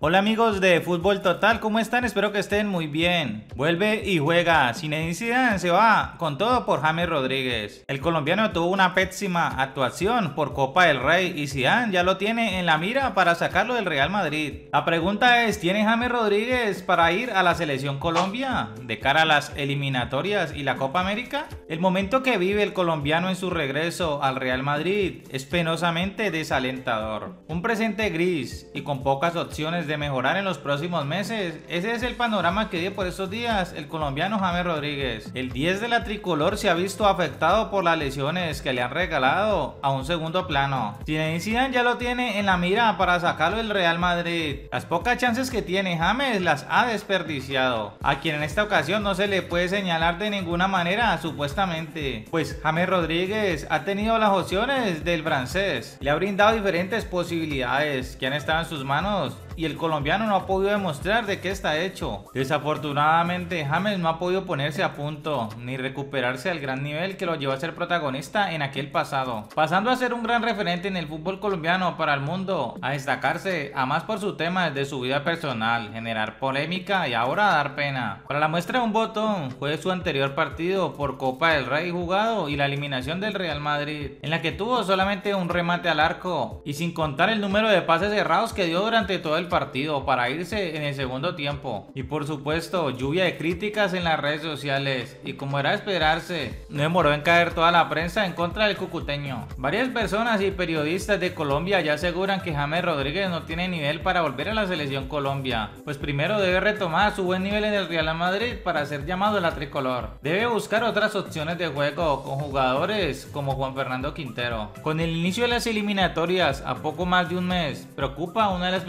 Hola amigos de Fútbol Total, ¿cómo están? Espero que estén muy bien. Vuelve y juega. Sin necesidad se va con todo por James Rodríguez. El colombiano tuvo una pésima actuación por Copa del Rey y Zidane ya lo tiene en la mira para sacarlo del Real Madrid. La pregunta es, ¿tiene James Rodríguez para ir a la selección Colombia de cara a las eliminatorias y la Copa América? El momento que vive el colombiano en su regreso al Real Madrid es penosamente desalentador. Un presente gris y con pocas opciones de mejorar en los próximos meses. Ese es el panorama que dio por estos días el colombiano James Rodríguez. El 10 de la tricolor se ha visto afectado por las lesiones que le han regalado a un segundo plano. Zinedine Zidane ya lo tiene en la mira para sacarlo del Real Madrid. Las pocas chances que tiene James las ha desperdiciado. A quien en esta ocasión no se le puede señalar de ninguna manera, supuestamente. Pues James Rodríguez ha tenido las opciones del francés. Le ha brindado diferentes posibilidades que han estado en sus manos y el colombiano no ha podido demostrar de qué está hecho. Desafortunadamente, James no ha podido ponerse a punto ni recuperarse al gran nivel que lo llevó a ser protagonista en aquel pasado. Pasando a ser un gran referente en el fútbol colombiano para el mundo, a destacarse a más por su tema de su vida personal, generar polémica y ahora dar pena. Para la muestra de un botón fue su anterior partido por Copa del Rey jugado y la eliminación del Real Madrid, en la que tuvo solamente un remate al arco y sin contar el número de pases cerrados que dio durante todo el partido para irse en el segundo tiempo. Y por supuesto, lluvia de críticas en las redes sociales. Y como era de esperarse, no demoró en caer toda la prensa en contra del cucuteño. Varias personas y periodistas de Colombia ya aseguran que James Rodríguez no tiene nivel para volver a la selección Colombia. Pues primero debe retomar su buen nivel en el Real Madrid para ser llamado a la tricolor. Debe buscar otras opciones de juego con jugadores como Juan Fernando Quintero. Con el inicio de las eliminatorias a poco más de un mes, preocupa una de las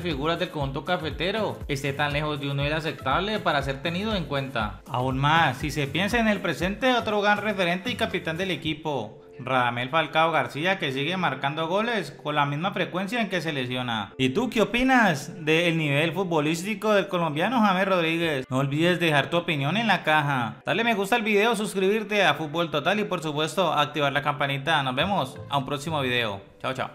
figuras del conjunto cafetero esté tan lejos de un nivel aceptable para ser tenido en cuenta. Aún más, si se piensa en el presente, otro gran referente y capitán del equipo, Radamel Falcao García que sigue marcando goles con la misma frecuencia en que se lesiona. ¿Y tú qué opinas del nivel futbolístico del colombiano James Rodríguez? No olvides dejar tu opinión en la caja. Dale me gusta al video, suscribirte a Fútbol Total y por supuesto activar la campanita. Nos vemos a un próximo video. Chao, chao.